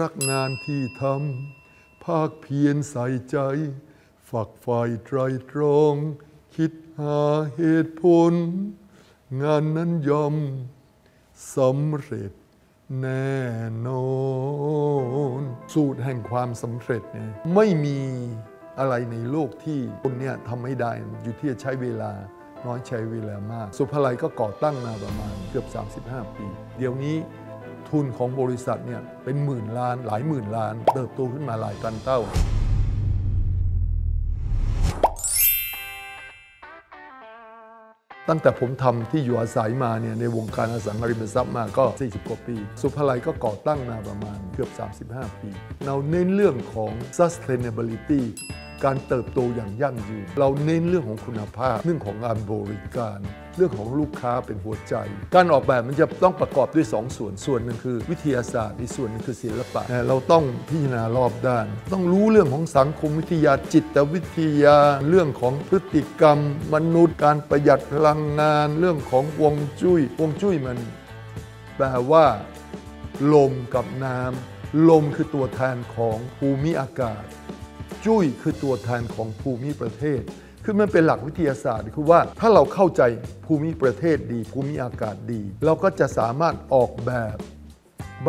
รักงานที่ทำภาคเพียรใส่ใจ ฝักฝ่ไตรตรอง คิดหาเหตุผล งานนั้นยอมสำเร็จแน่นอนสูตรแห่งความสำเร็จเนี่ยไม่มีอะไรในโลกที่คนเนี่ยทำไม่ได้อยู่ที่จะใช้เวลาน้อยใช้เวลามาก สุภาลัยก็ก่อตั้งมาประมาณเกือบ 35 ปี เดี๋ยวนี้ ทุนของบริษัทเนี่ยเป็นหมื่นล้านหลายหมื่นล้าน เติบโตขึ้นมาหลายพันเท่า ตั้งแต่ผมทำที่อยู่อาศัยมาเนี่ยในวงการอสังหาริมทรัพย์มาก็ 40 กว่าปี สุภาลัยก็ก่อตั้งมาประมาณเกือบ 35 ปี เราเน้นเรื่องของ sustainability การเติบโตอย่างยั่งยืน เราเน้นเรื่องของคุณภาพ เรื่องของการบริการ เรื่องของลูกค้าเป็นหัวใจ การออกแบบมันจะต้องประกอบด้วย 2 ส่วน ส่วนหนึ่งคือ วิทยาศาสตร์ อีกส่วนหนึงคือศิลปะ เราต้องพิจารณารอบด้าน ต้องรู้เรื่องของสังคมวิทยาจิตวิทยา เรื่องของพฤติกรรม มนุษย์ การประหยัดพลังงาน เรื่องของวงจุย้ยฮวงจุ้ยมันแปลว่าลมกับน้ำลมคือตัวแทนของภูมิอากาศ จุ้ยคือตัวแทนของภูมิประเทศ คือมันเป็นหลักวิทยาศาสตร์คือว่าถ้าเราเข้าใจภูมิประเทศดี ภูมิอากาศดี เราก็จะสามารถออกแบบ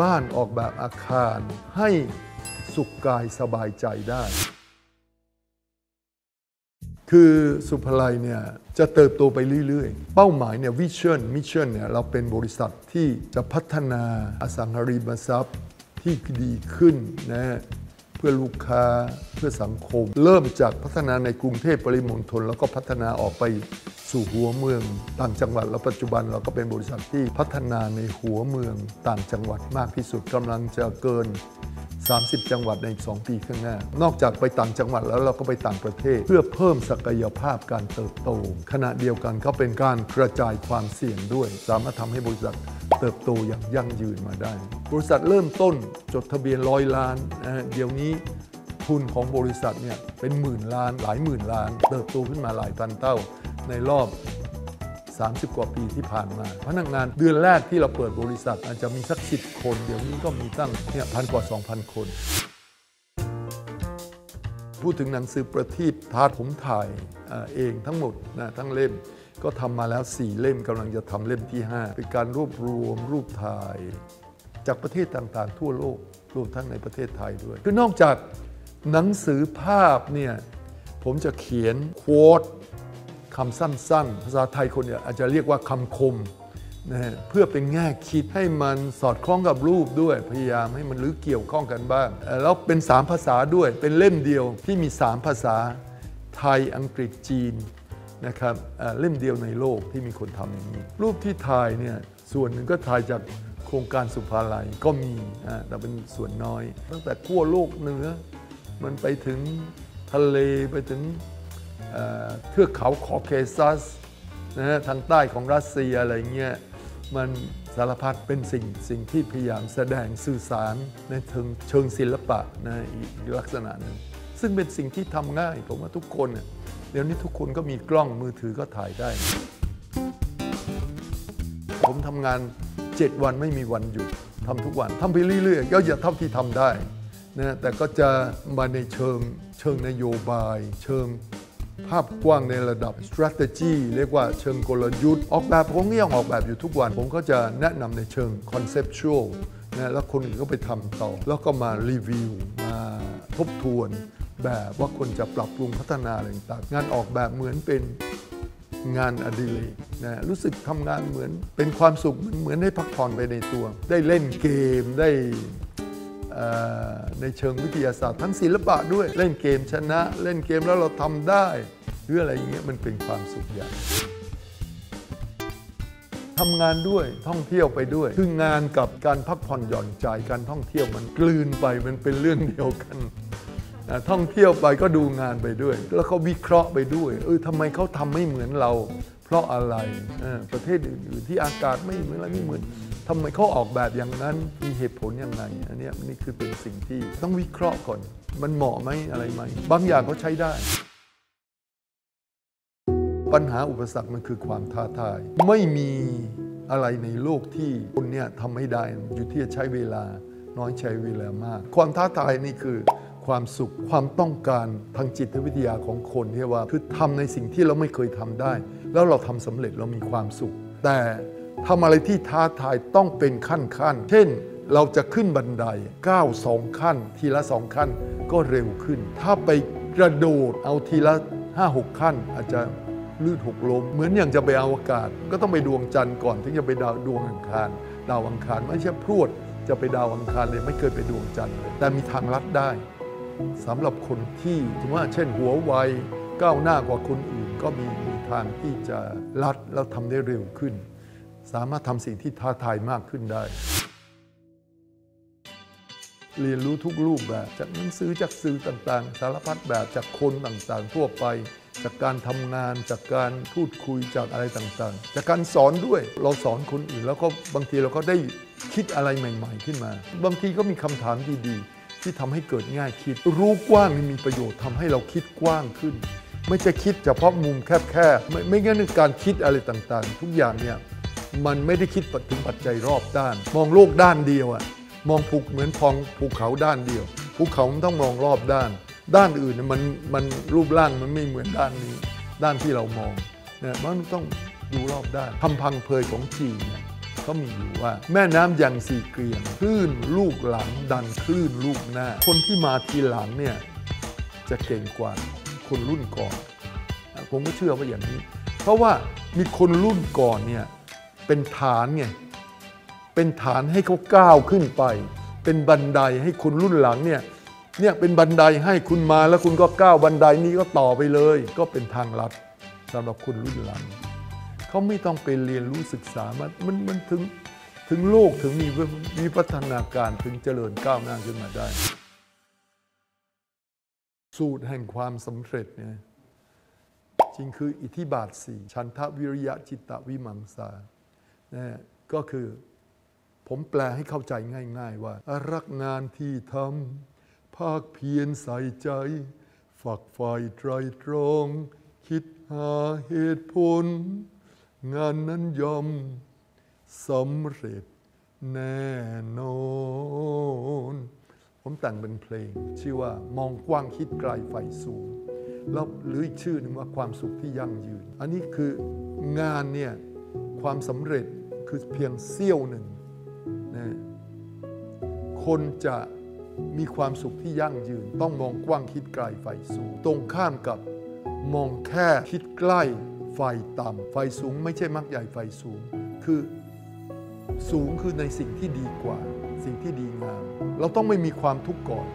บ้านออกแบบอาคารให้สุขกายสบายใจได้ คือศุภาลัยเนี่ยจะเติบโตไปเรื่อยๆ เป้าหมายเนี่ย vision mission เนี่ยเราเป็นบริษัทที่จะพัฒนาอสังหาริมทรัพย์ที่ดีขึ้นนะ เพื่อลูกค้าเพื่อสังคม เริ่มจากพัฒนาในกรุงเทพปริมณฑลแล้วก็พัฒนาออกไปสู่หัวเมือง ต่างจังหวัดแล้วปัจจุบันเราก็เป็นบริษัทที่พัฒนาในหัวเมืองต่างจังหวัดมากที่สุดกำลังจะเกิน 30 จังหวัดในอีก2ปีข้างหน้า นอกจากไปต่างจังหวัดแล้วเราก็ไปต่างประเทศ เพื่อเพิ่มศักยภาพการเติบโต ขณะเดียวกันก็เป็นการกระจายความเสี่ยงด้วย สามารถทำให้บริษัทเติบโตอย่างยั่งยืนมาได้ บริษัทเริ่มต้นจดทะเบียนร้อยล้านเดี๋ยวนี้ทุนของบริษัทเนี่ยเป็นหมื่นล้านหลายหมื่นล้าน เติบโตขึ้นมาหลายพันเท่าในรอบ 30 กว่าปีที่ผ่านมา พนักงานเดือนแรกที่เราเปิดบริษัทอาจจะมีสัก 10 คน เดี๋ยวนี้ก็มีตั้งเนี่ยพันกว่า 2,000 คน พูดถึงหนังสือประทีปทาผมถ่ายเอ่อเองทั้งหมดนะทั้งเล่มก็ทำมาแล้ว 4 เล่มกำลังจะทำเล่มที่ 5 เป็นการรวบรวมรูปถ่าย จากประเทศต่างๆ ทั่วโลกรวมทั้งในประเทศไทยด้วย คือนอกจากหนังสือภาพเนี่ยผมจะเขียนโค้ด คำสั้น ๆ ภาษาไทยคนเนี่ยอาจจะเรียกว่าคำคมนะฮะเพื่อเป็นแง่คิดให้มันสอดคล้องกับรูปด้วยพยายามให้มันรือเกี่ยวข้องกันบ้างแล้วเป็น 3 ภาษาด้วยเป็นเล่มเดียวที่มี 3 ภาษาไทยอังกฤษจีนนะครับเอ่อเล่มเดียวในโลกที่มีคนทำอย่างนี้รูปที่ถ่ายเนี่ยส่วนหนึ่งก็ถ่ายจากโครงการสุภาลัยก็มีนะแต่เป็นส่วนน้อย ตั้งแต่ขั้วโลกเหนือมันไปถึงทะเลไปถึง เทือกเขาคอเคซัสนะฮะทางใต้ของรัสเซียอะไรเงี้ยมันสารพัดเป็นสิ่งสิ่งที่พยายามแสดงสื่อสารในเชิงเชิงศิลปะนะอีกลักษณะหนึ่งซึ่งเป็นสิ่งที่ทำง่าย ผมว่าทุกคนเนี่ยเดี๋ยวนี้ทุกคนก็มีกล้องมือถือก็ถ่ายได้ ผมทำงาน 7 วันไม่มีวันหยุดทำทุกวันทำไปเรื่อยๆก็อย่าเท่าที่ทำได้นะแต่ก็จะมาในเชิงเชิงนโยบาย เชิง ภาพกว้างในระดับ strategy เรียกว่าเชิงกลยุทธ์ ออกแบบผมก็ยังออกแบบอยู่ทุกวัน ผมก็จะแนะนำในเชิง conceptual นะแล้วคนอื่นก็ไปทำต่อ แล้วก็มารีวิว มาทบทวนแบบว่าคนจะปรับปรุงพัฒนาอะไรต่างงานออกแบบเหมือนเป็นงานอดิเรกนะรู้สึกทำงานเหมือนเป็นความสุขเหมือนเหมือนได้พักผ่อนไปในตัว ได้เล่นเกมได้ในเชิงวิทยาศาสตร์ทั้งศิลปะด้วยเล่นเกมชนะ เล่นเกมแล้วเราทำได้ หรืออะไรอย่างเงี้ยมันเป็นความสุขอย่างทำงานด้วยท่องเที่ยวไปด้วย คืองานกับการพักผ่อนหย่อนใจการท่องเที่ยวมันกลืนไปมันเป็นเรื่องเดียวกันนะท่องเที่ยวไปก็ดูงานไปด้วย แล้วเขาวิเคราะห์ไปด้วยเออทำไมเขาทำไม่เหมือนเรา เพราะอะไรออประเทศอื่นๆที่อากาศไม่เหมือนอะไรไม่เหมือนทำไมเขาออกแบบอย่างนั้นมีเหตุผลอยังไงอันนี้นี่คือเป็นสิ่งที่ต้องวิเคราะห์ก่อน มันเหมาะไหมอะไรไหมบางอย่างก็ใช้ได้ ปัญหาอุปสรรคมันคือความท้าทาย ไม่มีอะไรในโลกที่คนเนี่ยทำไม่ได้อยู่ที่จะใช้เวลาน้อยใช้เวลามาก ความท้าทายนี่คือความสุขความต้องการทางจิตวิทยาของคนที่ว่าคือทำในสิ่งที่เราไม่เคยทำได้ แล้วเราทำสำเร็จเรามีความสุข แต่ทำอะไรที่ท้าทายต้องเป็นขั้นขั้นเช่นเราจะขึ้นบันไดก้าวสองขั้น ทีละสองขั้นก็เร็วขึ้น ถ้าไปกระโดดเอาทีละห้าหกขั้นอาจจะ ลื่นหกล้มเหมือนอย่างจะไปอวกาศ ก็ต้องไปดวงจันทร์ก่อนถึงจะไปดาวดวงอังคาร ดาวอังคารไม่ใช่พรวดจะไปดาวอังคารเลยไม่เคยไปดวงจันทร์เลยแต่มีทางลัดได้สำหรับคนที่ถือว่าเช่นหัวไวก้าวหน้ากว่าคนอื่นก็มีมีทางที่จะลัดแล้วทำได้เร็วขึ้น สามารถทำสิ่งที่ท้าทายมากขึ้นได้ เรียนรู้ทุกรูปแบบจากหนังสือจากสื่อต่างๆ สารพัดแบบจากคนต่างๆ ทั่วไป จากการทำงานจากการพูดคุยจากอะไรต่างๆ จากการสอนด้วยเราสอนคนอื่น แล้วก็บางทีเราก็ได้คิดอะไรใหม่ ๆ ขึ้นมา บางทีก็มีคำถามดีๆ ที่ทำให้เกิดง่ายคิด รู้กว้างนี่มีประโยชน์ทำให้เราคิดกว้างขึ้น ไม่ใช่คิดเฉพาะมุมแคบๆไม่ไม่งั้นการคิดอะไรต่างๆ ทุกอย่างเนี่ยมันไม่ได้คิดถึงปัจจัยรอบด้าน มองโลกด้านเดียวอะมองภูเหมือนพองภูเขาด้านเดียวภูเขาต้องมองรอบด้าน ด้านอื่นเนี่ยมันมันรูปร่างมันไม่เหมือนด้านนี้ ด้านที่เรามองเนี่ยมันต้องดูรอบด้านคำพังเพยของจีนเนี่ยเขามีอยู่ว่า แม่น้ำยังสีเกลียงคลื่นลูกหลังดันคลื่นลูกหน้า คนที่มาทีหลังเนี่ยจะเก่งกว่าคนรุ่นก่อน ผมก็เชื่อว่าอย่างนี้ เพราะว่ามีคนรุ่นก่อนเนี่ยเป็นฐานไงเป็นฐานให้เขาก้าวขึ้นไป เป็นบันไดให้คนรุ่นหลังเนี่ย เนี่ยเป็นบันไดให้คุณมาแล้วคุณก็ก้าวบันไดนี้ก็ต่อไปเลย ก็เป็นทางลัดสำหรับคนรุ่นหลังเขาไม่ต้องไปเรียนรู้ศึกษามันมันมันถึงถึงโลกถึงมีวิพัฒนาการถึงเจริญก้าวหน้าขึ้นมาได้ สูตรแห่งความสำเร็จเนี่ยจริงคืออิทธิบาทสี่ชันทวิริยะจิตตวิมังสาเนี่ยก็คือผมแปลให้เข้าใจง่าย ๆ ว่า รักงานที่ทำ ภาคเพียรใส่ใจ ฝักฝ่ไตรตรอง คิดหาเหตุผล งานนั้นยอมสำเร็จแน่นอนผมแต่งเป็นเพลง ชื่อว่ามองกว้างคิดไกลไฟสูงแล้วหรืออีกชื่อหนึ่งว่าความสุขที่ยั่งยืน อันนี้คืองานเนี่ยความสำเร็จคือเพียงเสี้ยวหนึ่งนะคนจะ มีความสุขที่ยั่งยืน ต้องมองกว้างคิดไกลไฟสูง ตรงข้ามกับมองแค่คิดใกล้ไฟต่ำไฟสูงไม่ใช่มักใหญ่ไฟสูง คือสูงคือในสิ่งที่ดีกว่า สิ่งที่ดีงาม เราต้องไม่มีความทุกข์ก่อน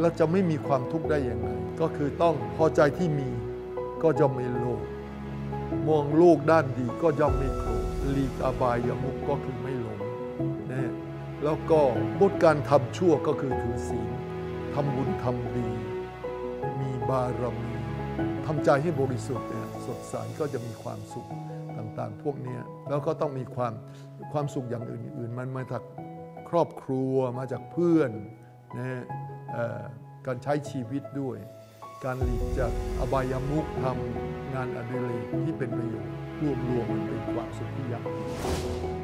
เราจะไม่มีความทุกข์ได้อย่างไรก็คือต้องพอใจที่มีก็จะไม่โลภมองโลกด้านดีก็ย่อมไม่โกรธลีกอบายยมุกก็คือไม่ แล้วก็บทการทำชั่วก็คือถือศีลทำบุญทำดี มีบารมีทำใจให้บริสุทธิ์เนี่ยสดใสก็จะมีความสุขต่างๆ พวกนี้แล้วก็ต้องมีความความสุขอย่างอื่น ๆ มันมาจากครอบครัวมาจากเพื่อนนะเอ่อการใช้ชีวิตด้วย การหลีกจากอบายามุขทำงานอดิเรกที่เป็นประโยชน์รวมๆมันเป็นความสุขที่ยั่งยืน